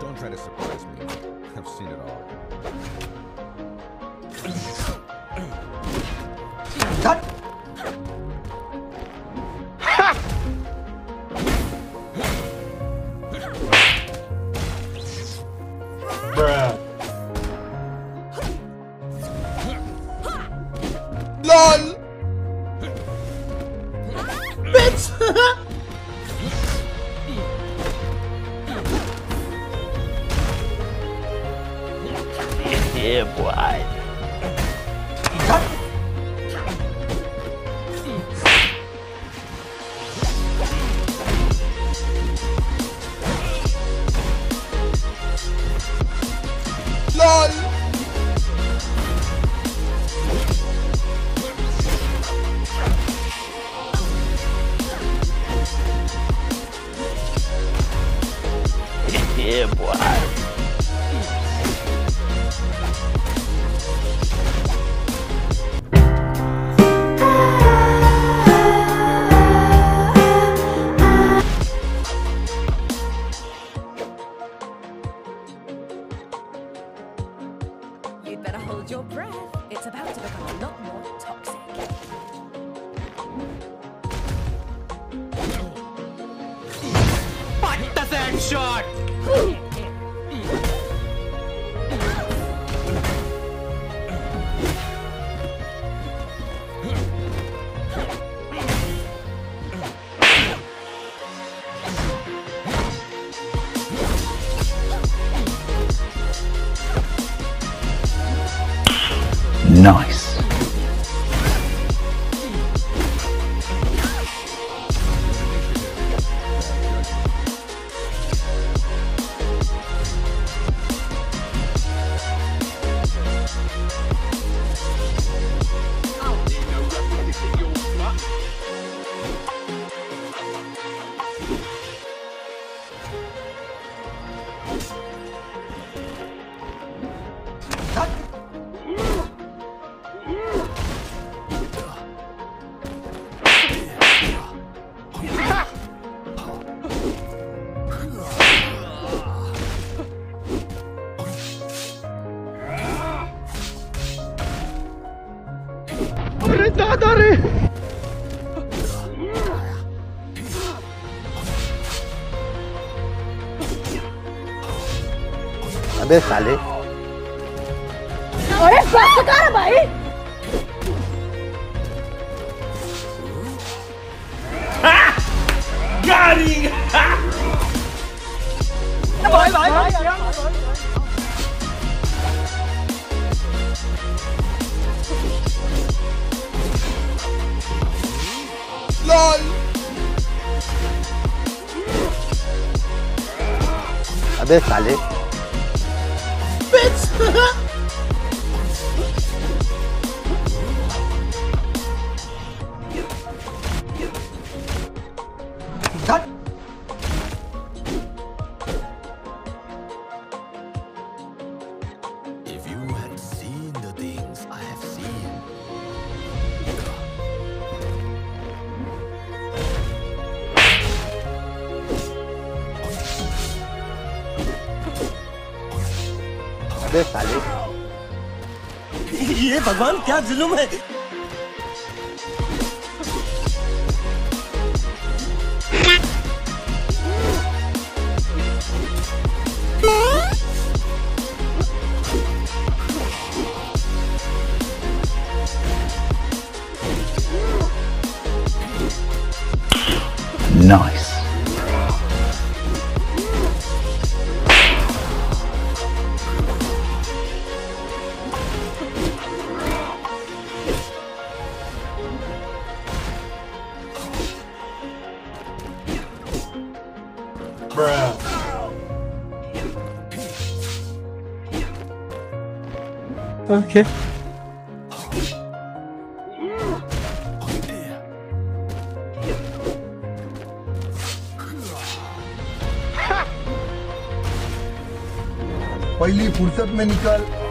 Don't try to surprise me. I've seen it all. Bruh. LOL Bitch yeah, boy. LOL your breath. It's about to become a lot more toxic. Nice. अरे। अबे साले। अरे भाई। LOL अबे साले Bitch If अबे साले ये भगवान क्या जुलुम है Nice. Okay. पहली फुर्सत में निकल